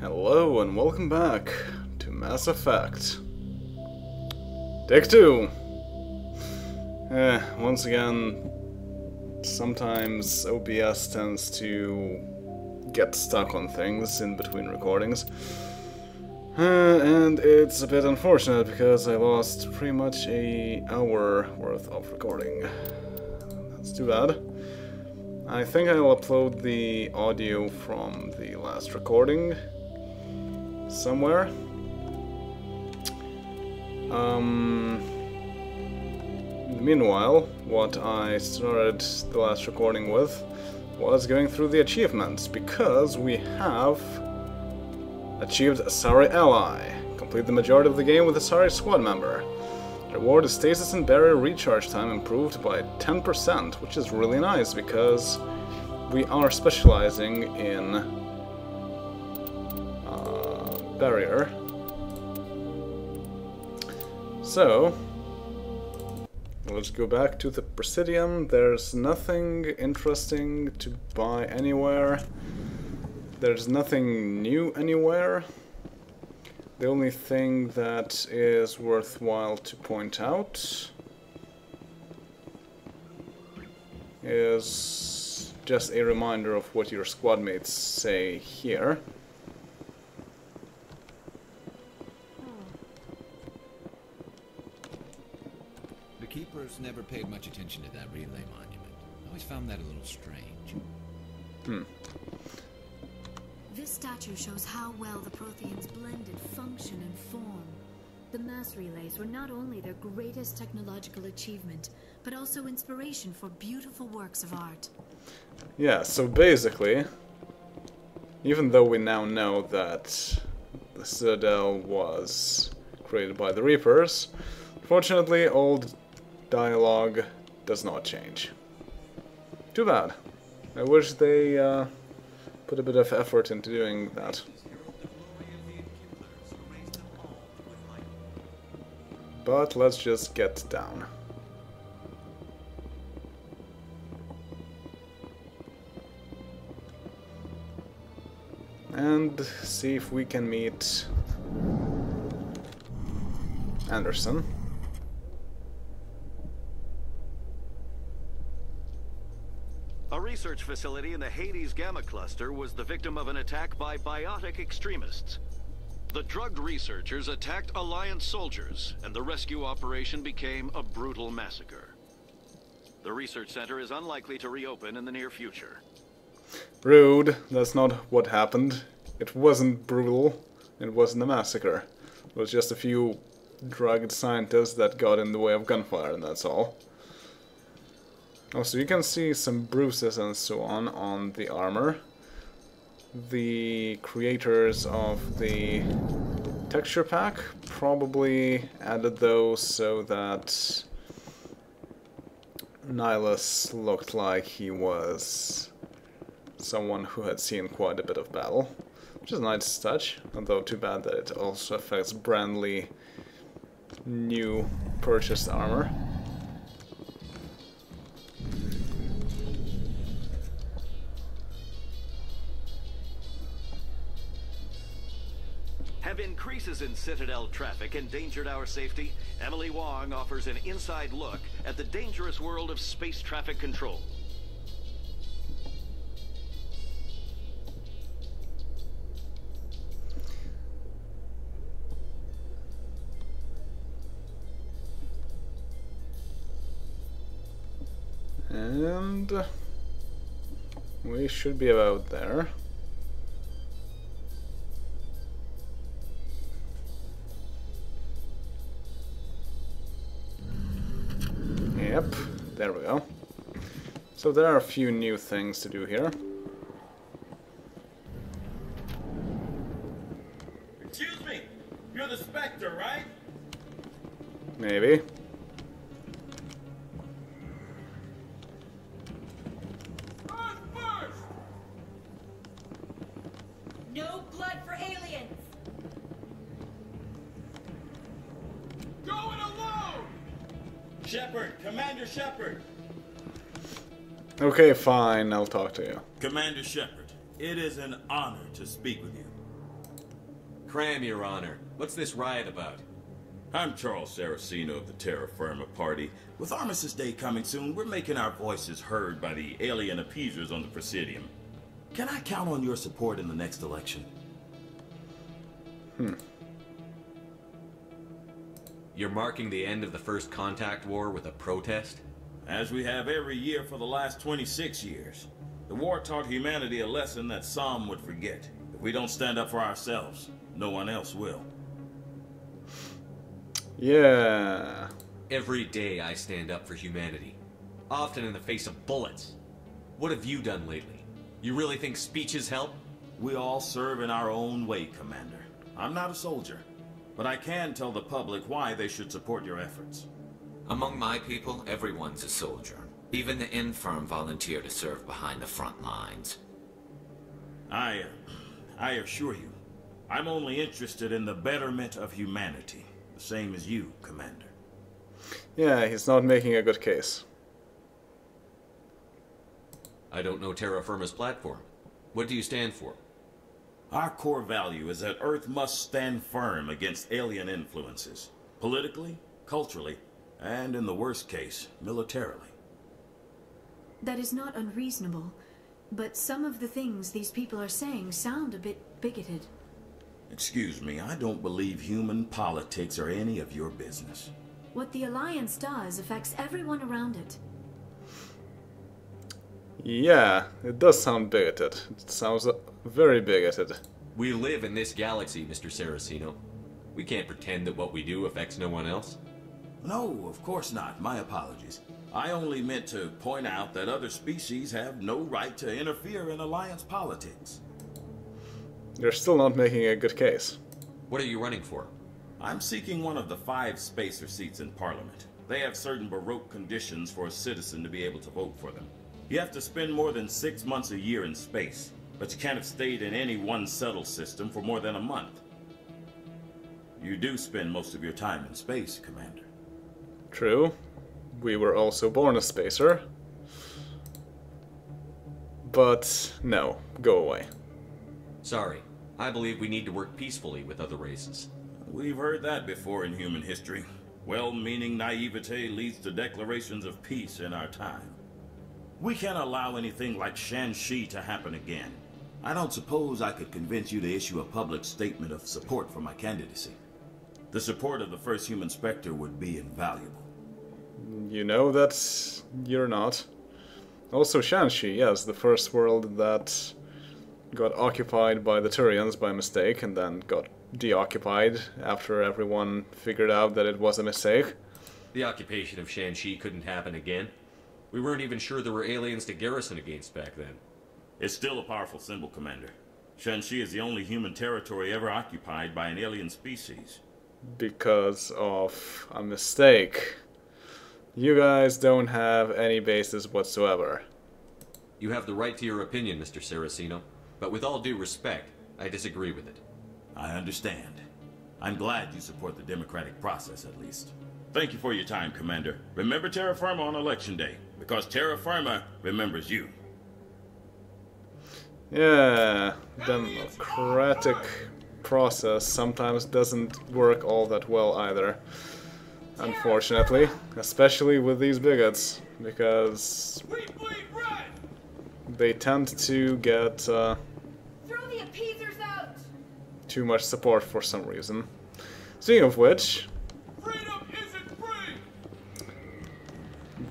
Hello and welcome back to Mass Effect. Take two! Eh, once again, sometimes OBS tends to get stuck on things in between recordings. Uh, and it's a bit unfortunate because I lost pretty much a hour worth of recording. That's too bad. I think I'll upload the audio from the last recording somewhere. Um, meanwhile, what I started the last recording with was going through the achievements, because we have achieved Asari Ally. Complete the majority of the game with Asari squad member. Reward is stasis and barrier recharge time improved by 10%, which is really nice because we are specializing in barrier. So, let's go back to the Presidium. There's nothing interesting to buy anywhere. There's nothing new anywhere. The only thing that is worthwhile to point out is just a reminder of what your squad mates say here. Keepers never paid much attention to that relay monument. I always found that a little strange. Hmm. This statue shows how well the Protheans blended function and form. The mass relays were not only their greatest technological achievement, but also inspiration for beautiful works of art. Yeah, so basically, even though we now know that the Citadel was created by the Reapers, fortunately old dialogue does not change. Too bad. I wish they uh, put a bit of effort into doing that. But let's just get down. And see if we can meet Anderson. Research facility in the Hades Gamma Cluster was the victim of an attack by biotic extremists. The drugged researchers attacked Alliance soldiers, and the rescue operation became a brutal massacre. The research center is unlikely to reopen in the near future. Rude, that's not what happened. It wasn't brutal, it wasn't a massacre. It was just a few drugged scientists that got in the way of gunfire, and that's all. Oh, also, you can see some bruises and so on on the armor. The creators of the texture pack probably added those so that Nihlus looked like he was someone who had seen quite a bit of battle, which is a nice touch, although too bad that it also affects Brandley new purchased armor. Increases in Citadel traffic endangered our safety? Emily Wong offers an inside look at the dangerous world of space traffic control. And we should be about there. Yep, there we go. So there are a few new things to do here. Excuse me, you're the Spectre, right? Maybe. Okay, fine, I'll talk to you. Commander Shepard, it is an honor to speak with you. Cram, Your Honor. What's this riot about? I'm Charles Saracino of the Terra Firma Party. With Armistice Day coming soon, we're making our voices heard by the alien appeasers on the Presidium. Can I count on your support in the next election? Hmm. You're marking the end of the first contact war with a protest? As we have every year for the last 26 years. The war taught humanity a lesson that some would forget. If we don't stand up for ourselves, no one else will. Yeah. Every day I stand up for humanity. Often in the face of bullets. What have you done lately? You really think speeches help? We all serve in our own way, Commander. I'm not a soldier, but I can tell the public why they should support your efforts. Among my people, everyone's a soldier. Even the infirm volunteer to serve behind the front lines. I, uh, I assure you, I'm only interested in the betterment of humanity, the same as you, Commander. Yeah, he's not making a good case. I don't know Terra Firma's platform. What do you stand for? Our core value is that Earth must stand firm against alien influences, politically, culturally, and in the worst case, militarily. That is not unreasonable, but some of the things these people are saying sound a bit bigoted. Excuse me, I don't believe human politics are any of your business. What the Alliance does affects everyone around it. Yeah, it does sound bigoted. It sounds uh, very bigoted. We live in this galaxy, Mr. Saracino. We can't pretend that what we do affects no one else. No, of course not. My apologies. I only meant to point out that other species have no right to interfere in Alliance politics. You're still not making a good case. What are you running for? I'm seeking one of the five spacer seats in Parliament. They have certain baroque conditions for a citizen to be able to vote for them. You have to spend more than six months a year in space, but you can't have stayed in any one settled system for more than a month. You do spend most of your time in space, Commander. True. We were also born a spacer. But no, go away. Sorry. I believe we need to work peacefully with other races. We've heard that before in human history. Well-meaning naivete leads to declarations of peace in our time. We can't allow anything like Shanxi to happen again. I don't suppose I could convince you to issue a public statement of support for my candidacy. The support of the first human specter would be invaluable. You know that you're not. Also, Shanxi, yes, the first world that got occupied by the Turians by mistake and then got deoccupied after everyone figured out that it was a mistake. The occupation of Shanxi couldn't happen again. We weren't even sure there were aliens to garrison against back then. It's still a powerful symbol, Commander. Shanxi is the only human territory ever occupied by an alien species. Because of a mistake. You guys don't have any basis whatsoever. You have the right to your opinion, Mr. Saracino, but with all due respect, I disagree with it. I understand. I'm glad you support the democratic process, at least. Thank you for your time, Commander. Remember Terra Firma on Election Day, because Terra Firma remembers you. Yeah, democratic process sometimes doesn't work all that well either. Unfortunately, especially with these bigots, because they tend to get uh, Throw the appeasers out! too much support for some reason. Speaking of which, Freedom isn't free!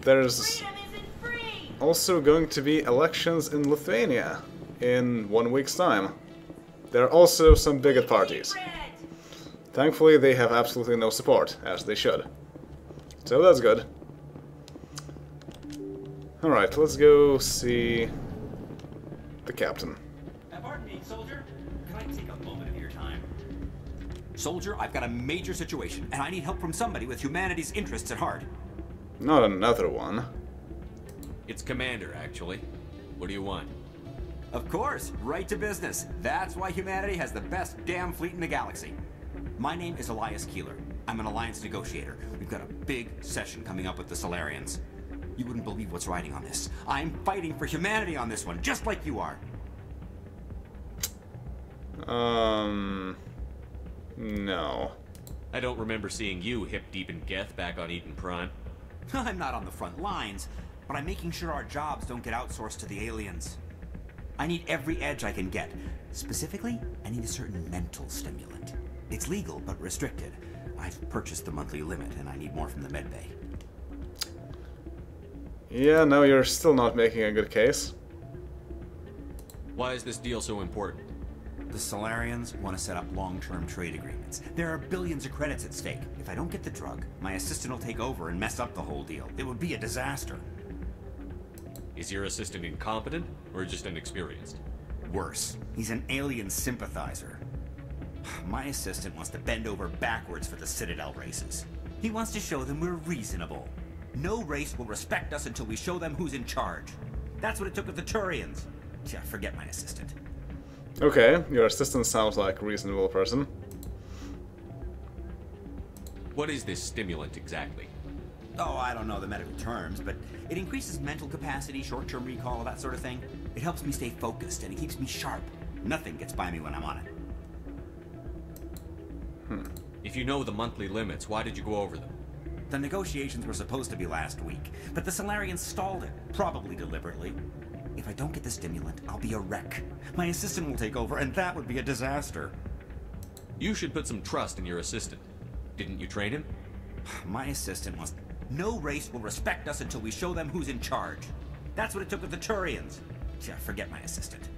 there's Freedom isn't free! also going to be elections in Lithuania in one week's time. There are also some bigot parties. Thankfully, they have absolutely no support, as they should. So that's good. Alright, let's go see the captain. Pardon me, soldier. Can I take a moment of your time? Soldier, I've got a major situation, and I need help from somebody with humanity's interests at heart. Not another one. It's Commander, actually. What do you want? Of course, right to business. That's why humanity has the best damn fleet in the galaxy. My name is Elias Keeler. I'm an alliance negotiator. We've got a big session coming up with the Salarians. You wouldn't believe what's riding on this. I'm fighting for humanity on this one, just like you are. Um. No. I don't remember seeing you hip deep in Geth back on Eden Prime. I'm not on the front lines, but I'm making sure our jobs don't get outsourced to the aliens. I need every edge I can get. Specifically, I need a certain mental stimulant. It's legal, but restricted. I've purchased the monthly limit, and I need more from the medbay. Yeah, no, you're still not making a good case. Why is this deal so important? The Salarians want to set up long-term trade agreements. There are billions of credits at stake. If I don't get the drug, my assistant will take over and mess up the whole deal. It would be a disaster. Is your assistant incompetent, or just inexperienced? Worse, he's an alien sympathizer. My assistant wants to bend over backwards for the Citadel races. He wants to show them we're reasonable. No race will respect us until we show them who's in charge. That's what it took with the Turians. Yeah, forget my assistant. Okay, your assistant sounds like a reasonable person. What is this stimulant exactly? Oh, I don't know the medical terms, but it increases mental capacity, short-term recall, that sort of thing. It helps me stay focused, and it keeps me sharp. Nothing gets by me when I'm on it. Hmm. If you know the monthly limits, why did you go over them? The negotiations were supposed to be last week, but the Salarians stalled it, probably deliberately. If I don't get the stimulant, I'll be a wreck. My assistant will take over, and that would be a disaster. You should put some trust in your assistant. Didn't you train him? My assistant was... No race will respect us until we show them who's in charge. That's what it took with the Turians. Yeah, forget my assistant.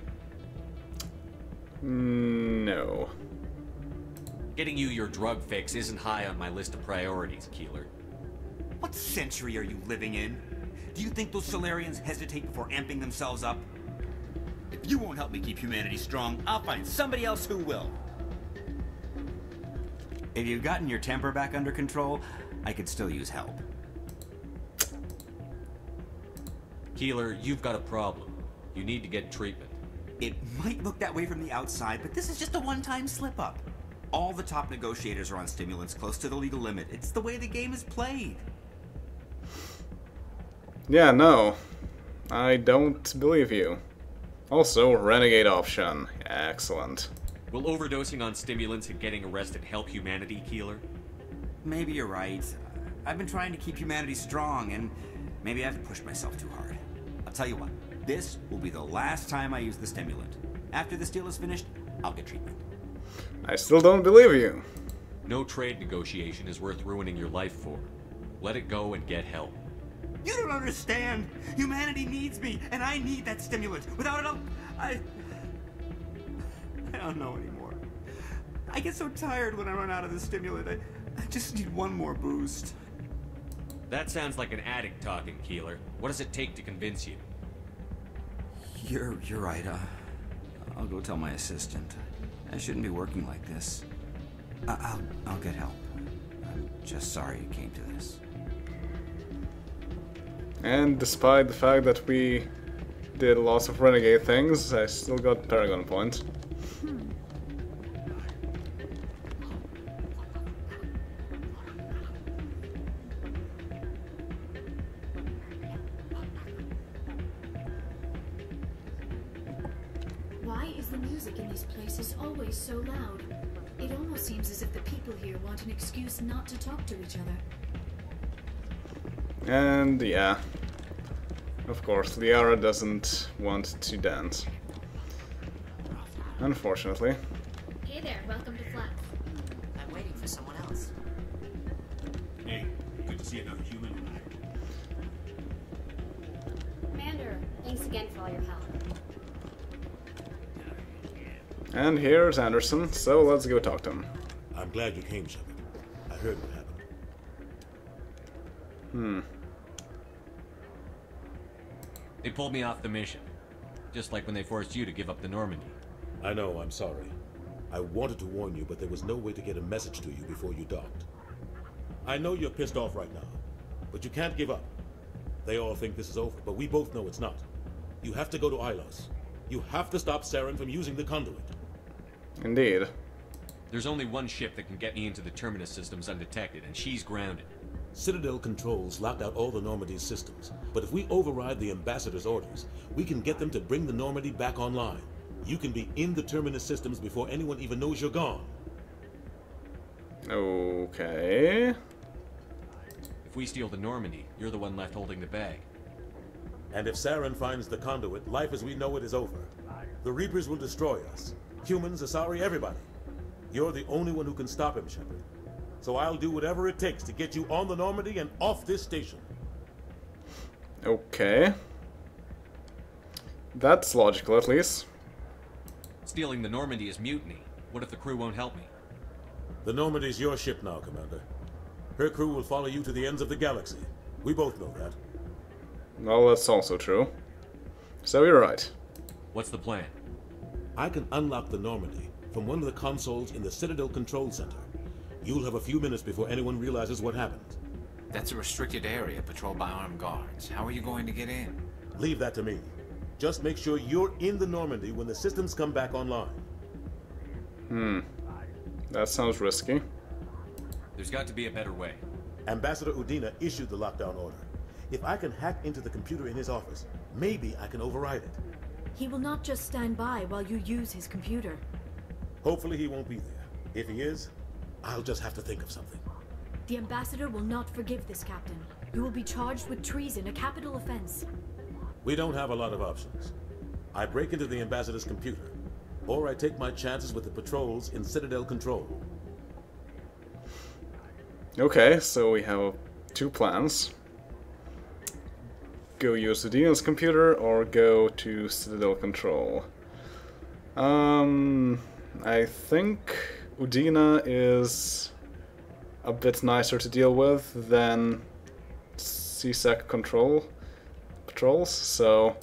No. Getting you your drug fix isn't high on my list of priorities, Keeler. What century are you living in? Do you think those Salarians hesitate before amping themselves up? If you won't help me keep humanity strong, I'll find somebody else who will. If you've gotten your temper back under control, I could still use help. Keeler, you've got a problem. You need to get treatment. It might look that way from the outside, but this is just a one-time slip-up. All the top negotiators are on stimulants close to the legal limit. It's the way the game is played. Yeah, no. I don't believe you. Also, renegade option. Excellent. Will overdosing on stimulants and getting arrested help humanity, Keeler? Maybe you're right. I've been trying to keep humanity strong, and maybe I've pushed myself too hard. I'll tell you what, this will be the last time I use the stimulant. After this deal is finished, I'll get treatment. I still don't believe you. No trade negotiation is worth ruining your life for. Let it go and get help. You don't understand! Humanity needs me, and I need that stimulant. Without it, I'll... I... I don't know anymore. I get so tired when I run out of the stimulant. I, I just need one more boost. That sounds like an addict talking, Keeler. What does it take to convince you? You're you're right. Uh, I'll go tell my assistant. I shouldn't be working like this. I, I'll I'll get help. I'm just sorry it came to this. And despite the fact that we did lots of renegade things, I still got Paragon points. Liara doesn't want to dance. Unfortunately. Hey there, welcome to Flux. I'm waiting for someone else. Hey, good to see another human. Commander, thanks again for all your help. And here's Anderson, so let's go talk to him. I'm glad you came, Shepard. I heard what happened. Hmm. They pulled me off the mission. Just like when they forced you to give up the Normandy. I know, I'm sorry. I wanted to warn you, but there was no way to get a message to you before you docked. I know you're pissed off right now, but you can't give up. They all think this is over, but we both know it's not. You have to go to Ilos. You have to stop Saren from using the conduit. Indeed. There's only one ship that can get me into the Terminus systems undetected, and she's grounded. Citadel controls locked out all the Normandy's systems, but if we override the Ambassador's orders, we can get them to bring the Normandy back online. You can be in the Terminus systems before anyone even knows you're gone. Okay. If we steal the Normandy, you're the one left holding the bag. And if Saren finds the conduit, life as we know it is over. The Reapers will destroy us. Humans, Asari, everybody. You're the only one who can stop him, Shepard. So I'll do whatever it takes to get you on the Normandy and off this station. Okay. That's logical, at least. Stealing the Normandy is mutiny. What if the crew won't help me? The Normandy's your ship now, Commander. Her crew will follow you to the ends of the galaxy. We both know that. Well, that's also true. So you're right. What's the plan? I can unlock the Normandy from one of the consoles in the Citadel Control Center. You'll have a few minutes before anyone realizes what happened. That's a restricted area patrolled by armed guards. How are you going to get in? Leave that to me. Just make sure you're in the Normandy when the systems come back online. Hmm. That sounds risky. There's got to be a better way. Ambassador Udina issued the lockdown order. If I can hack into the computer in his office, maybe I can override it. He will not just stand by while you use his computer. Hopefully he won't be there. If he is, I'll just have to think of something. The ambassador will not forgive this captain. You will be charged with treason, a capital offense. We don't have a lot of options. I break into the ambassador's computer, or I take my chances with the patrols in Citadel Control. Okay, so we have two plans. Go use Udina's computer or go to Citadel Control. Um, I think Udina is a bit nicer to deal with than C-Sec Control patrols, so...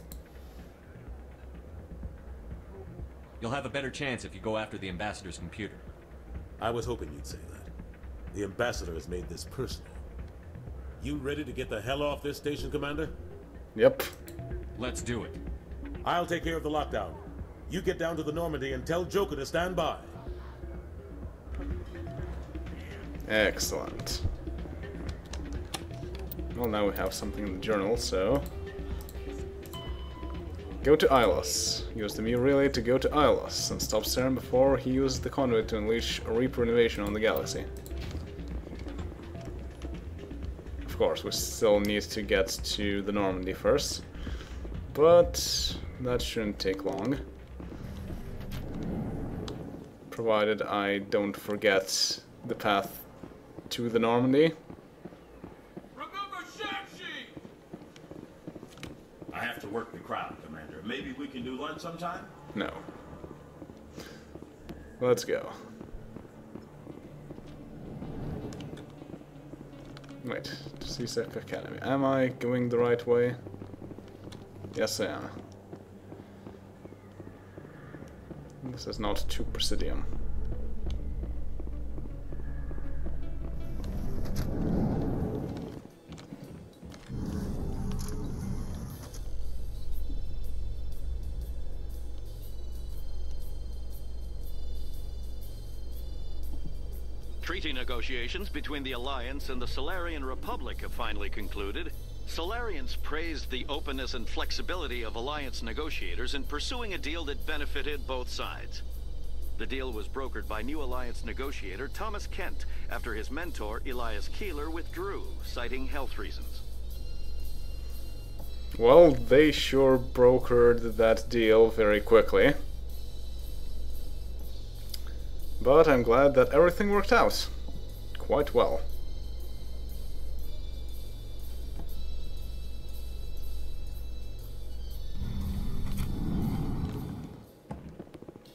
You'll have a better chance if you go after the Ambassador's computer. I was hoping you'd say that. The Ambassador has made this personal. You ready to get the hell off this station, Commander? Yep. Let's do it. I'll take care of the lockdown. You get down to the Normandy and tell Joker to stand by. Excellent. Well, now we have something in the journal, so... Go to Ilos. Use the Mu Relay to go to Ilos and stop Saren before he uses the conduit to unleash a Reaper invasion on the galaxy. Of course, we still need to get to the Normandy first, but that shouldn't take long. Provided I don't forget the path to the Normandy. I have to work the crowd, Commander. Maybe we can do lunch sometime? No. Let's go. Wait, C-Sec Academy. Am I going the right way? Yes, I am. This is not to Presidium. Negotiations between the Alliance and the Salarian Republic have finally concluded. Salarians praised the openness and flexibility of Alliance negotiators in pursuing a deal that benefited both sides. The deal was brokered by new Alliance negotiator Thomas Kent after his mentor Elias Keeler withdrew, citing health reasons. Well, they sure brokered that deal very quickly. But I'm glad that everything worked out quite well.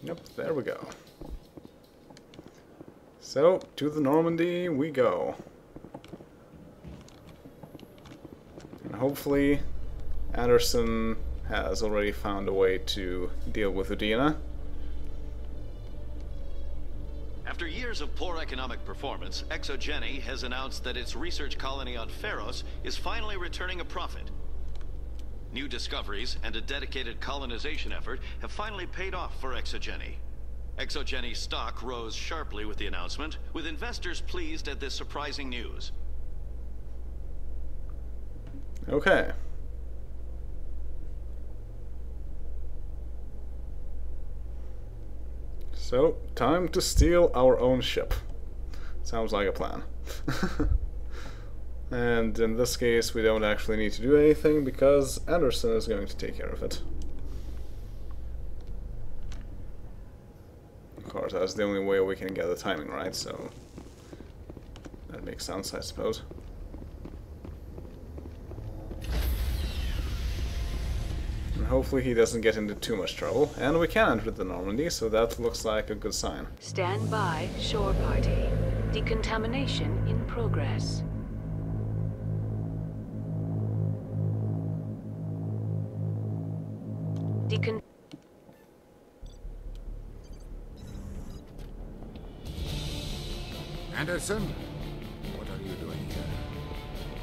Yep, there we go. So, to the Normandy we go. And hopefully Anderson has already found a way to deal with Udina. After years of poor economic performance, Exogeny has announced that its research colony on Feros is finally returning a profit. New discoveries and a dedicated colonization effort have finally paid off for Exogeny. Exogeny's stock rose sharply with the announcement, with investors pleased at this surprising news. Okay. So, time to steal our own ship. Sounds like a plan. and in this case, we don't actually need to do anything because Anderson is going to take care of it. Of course, that's the only way we can get the timing right, so that makes sense, I suppose. Hopefully he doesn't get into too much trouble. And we can enter the Normandy, so that looks like a good sign. Stand by, shore party. Decontamination in progress. Decon Anderson? What are you doing here?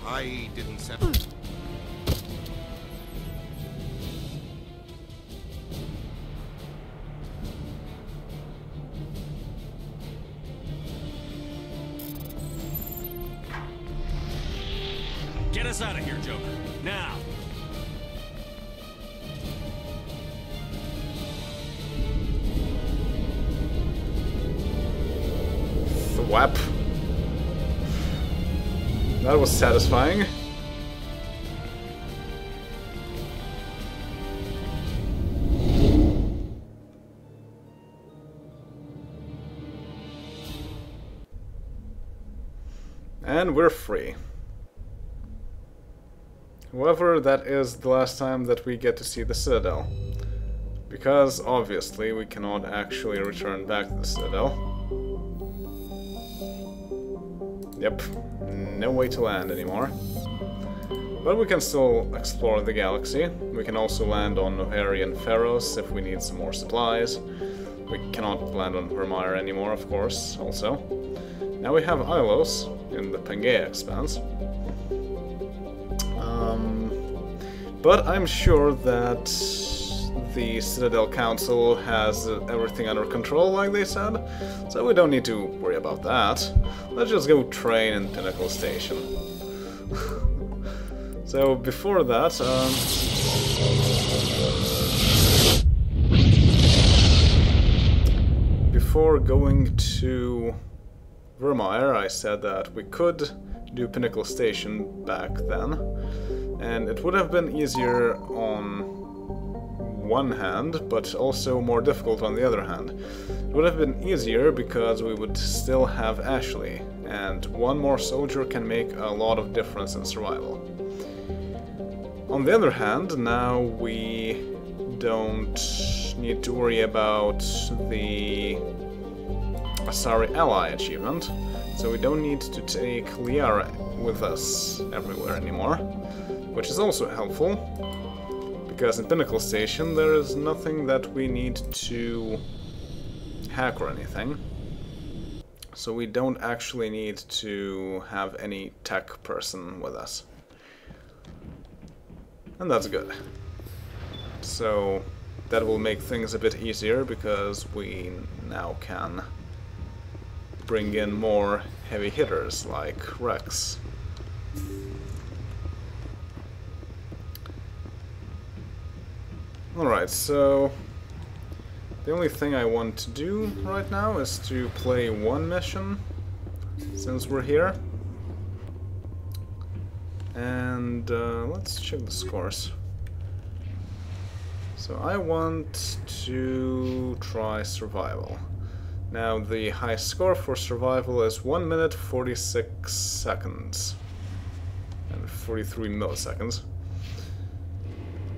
I didn't send... Hmm. Was satisfying. And we're free. However, that is the last time that we get to see the Citadel. Because, obviously, we cannot actually return back to the Citadel. Yep, no way to land anymore. But we can still explore the galaxy. We can also land on Noherian Feros if we need some more supplies. We cannot land on Virmire anymore, of course, also. Now we have Ilos in the Pangaea Expanse. Um, but I'm sure that the Citadel Council has everything under control, like they said, so we don't need to worry about that. Let's just go train in Pinnacle Station. so before that, um, before going to Virmire, I said that we could do Pinnacle Station back then, and it would have been easier on one hand, but also more difficult on the other hand. It would have been easier because we would still have Ashley, and one more soldier can make a lot of difference in survival. On the other hand, now we don't need to worry about the Asari ally achievement, so we don't need to take Liara with us everywhere anymore, which is also helpful, because in Pinnacle Station there is nothing that we need to hack or anything. So we don't actually need to have any tech person with us. And that's good. So that will make things a bit easier because we now can bring in more heavy hitters like Wrex. Alright, so the only thing I want to do right now is to play one mission since we're here. And uh, let's check the scores. So I want to try survival. Now the high score for survival is 1 minute 46 seconds and 43 milliseconds.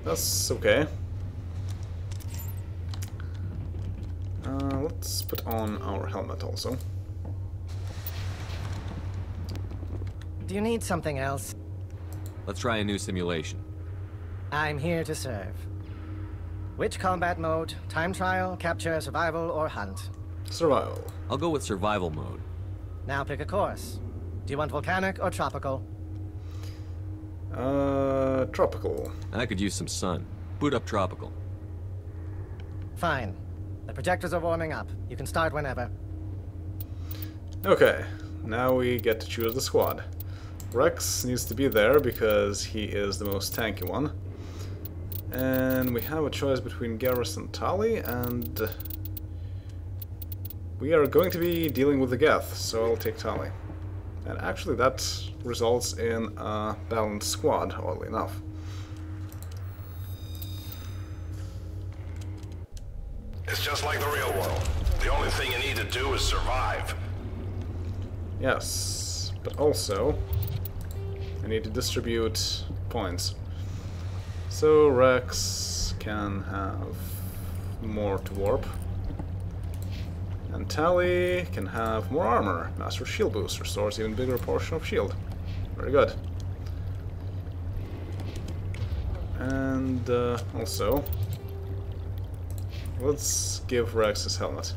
That's okay. Uh, let's put on our helmet also. Do you need something else? Let's try a new simulation. I'm here to serve. Which combat mode? Time trial, capture, survival, or hunt? Survival. I'll go with survival mode. Now pick a course. Do you want volcanic or tropical? Uh, tropical. I could use some sun. Boot up tropical. Fine. The projectors are warming up. You can start whenever. Okay, now we get to choose the squad. Wrex needs to be there because he is the most tanky one. And we have a choice between Garrus and Tali, and we are going to be dealing with the Geth, so I'll take Tali. And actually that results in a balanced squad, oddly enough. It's just like the real world. The only thing you need to do is survive. Yes, but also I need to distribute points. So Wrex can have more to warp. And Tali can have more armor. Master Shield Boost restores even bigger portion of shield. Very good. And uh, also, let's give Wrex his helmet.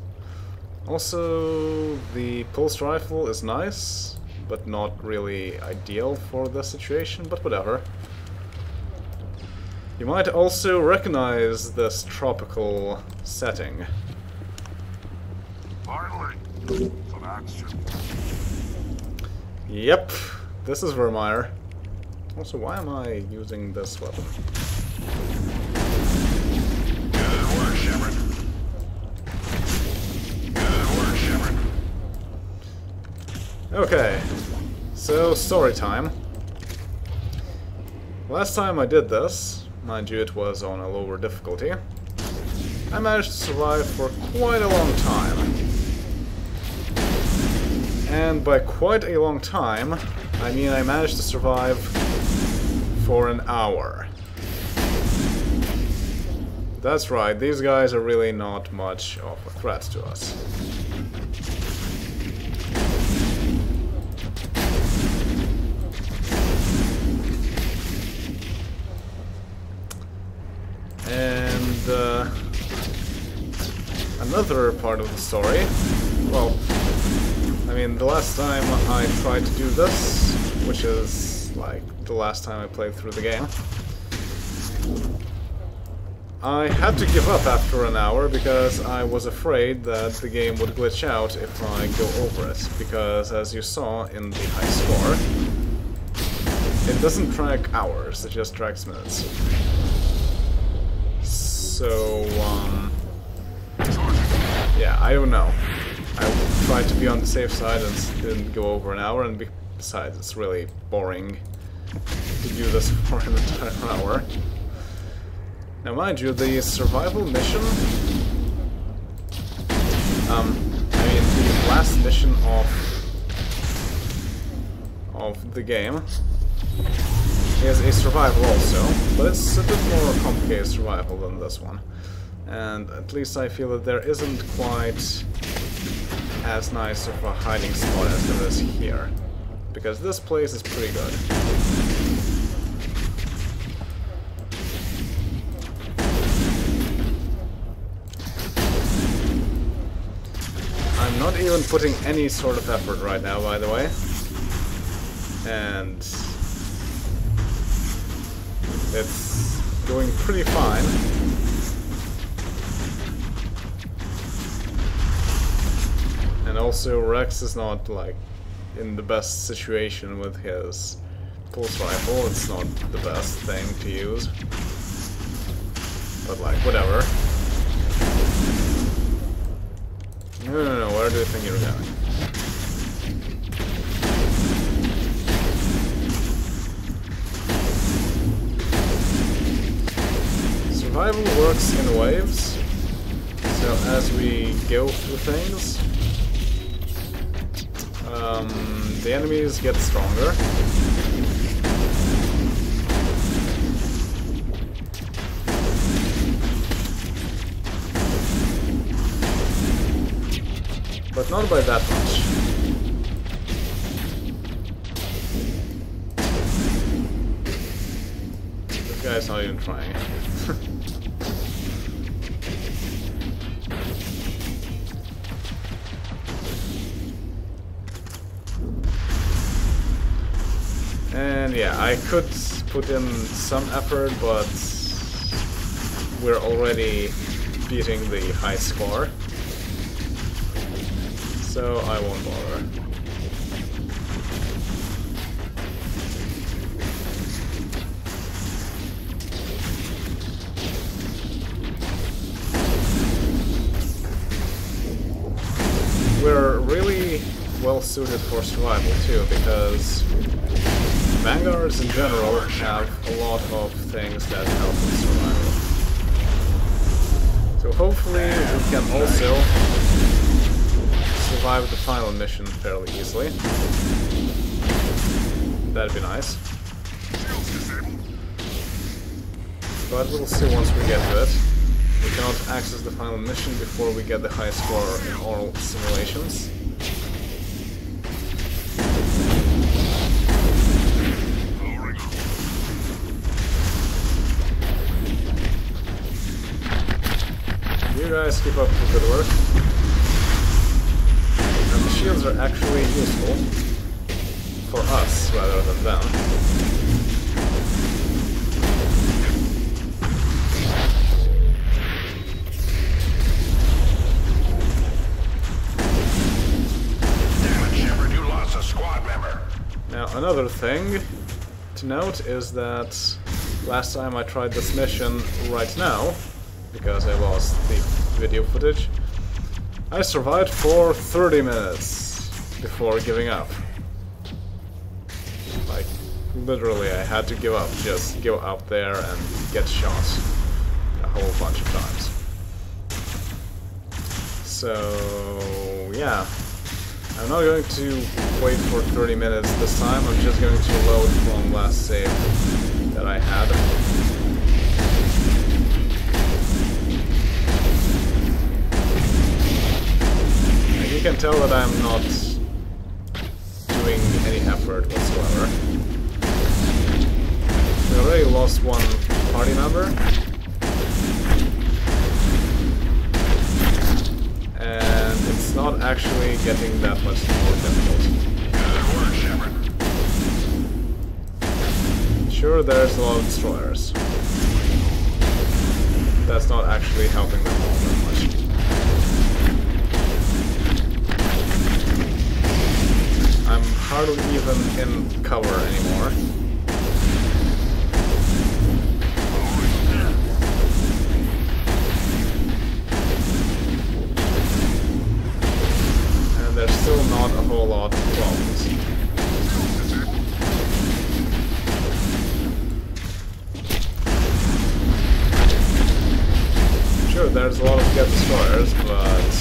Also, the pulse rifle is nice, but not really ideal for the situation, but whatever. You might also recognize this tropical setting. Finally, some action. Yep, this is Virmire. Also, why am I using this weapon? Okay, so story time. Last time I did this, mind you it was on a lower difficulty, I managed to survive for quite a long time. And by quite a long time, I mean I managed to survive for an hour. That's right, these guys are really not much of a threat to us. And uh, another part of the story, well, I mean, the last time I tried to do this, which is like the last time I played through the game, I had to give up after an hour because I was afraid that the game would glitch out if I go over it, because as you saw in the high score, it doesn't track hours, it just tracks minutes. So, um... Yeah, I don't know. I will try to be on the safe side and didn't go over an hour, and besides, it's really boring to do this for an entire hour. Now, mind you, the survival mission... Um, I mean, the last mission of... of the game is a survival also, but it's a bit more complicated survival than this one. And at least I feel that there isn't quite as nice of a hiding spot as there is here. Because this place is pretty good. I'm not even putting any sort of effort right now, by the way. And it's going pretty fine. And also Wrex is not like in the best situation with his pulse rifle. It's not the best thing to use. But like, whatever. No, no, no, where do you think you're going? Survival works in waves, so as we go through things, um, the enemies get stronger. But not by that much. Guy's not even trying. And yeah, I could put in some effort, but we're already beating the high score. So I won't bother. Suited for survival too, because Vanguards in general have a lot of things that help with survival. So hopefully we can also survive the final mission fairly easily. That'd be nice. But we'll see once we get to it. We cannot access the final mission before we get the high score in all simulations. Guys keep up the good work. And the shields are actually useful. For us, rather than them. Now, another thing to note is that last time I tried this mission right now, because I lost the video footage, I survived for 30 minutes before giving up. Like, literally I had to give up, just go up there and get shot a whole bunch of times. So, yeah. I'm not going to wait for 30 minutes this time, I'm just going to load from last save that I had. Tell that I'm not doing any effort whatsoever. We already lost one party member. And it's not actually getting that much more difficult. Sure, there's a lot of destroyers. That's not actually helping them hardly even in cover anymore. And there's still not a whole lot of problems. Sure, there's a lot of geth destroyers, but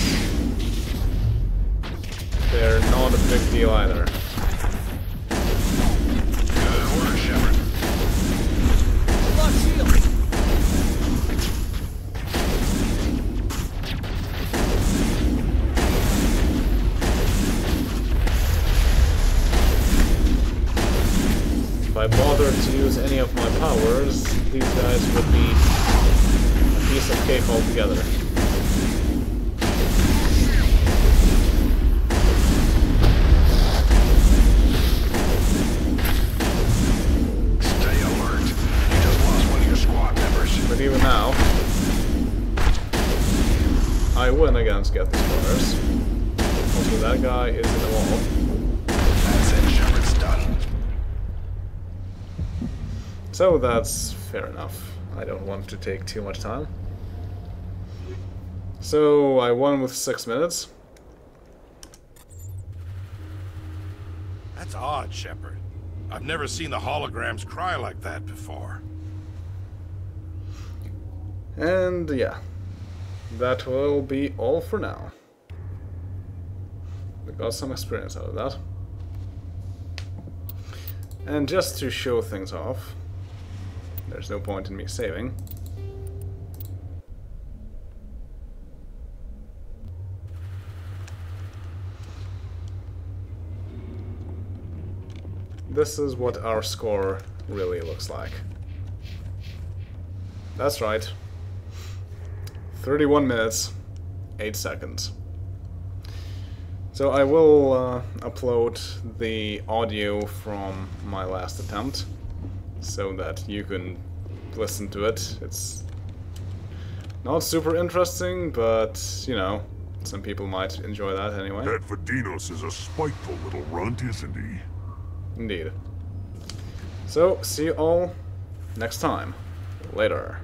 they're not a big deal either. So that's fair enough. I don't want to take too much time. So I won with six minutes. That's odd, Shepard. I've never seen the holograms cry like that before. And yeah, that will be all for now. We got some experience out of that. And just to show things off, there's no point in me saving. This is what our score really looks like. That's right. 31 minutes, 8 seconds. So I will uh, upload the audio from my last attempt so that you can listen to it. It's not super interesting, but you know, some people might enjoy that anyway. That Vidinos is a spiteful little runt, isn't he? Indeed. So, see you all next time. Later.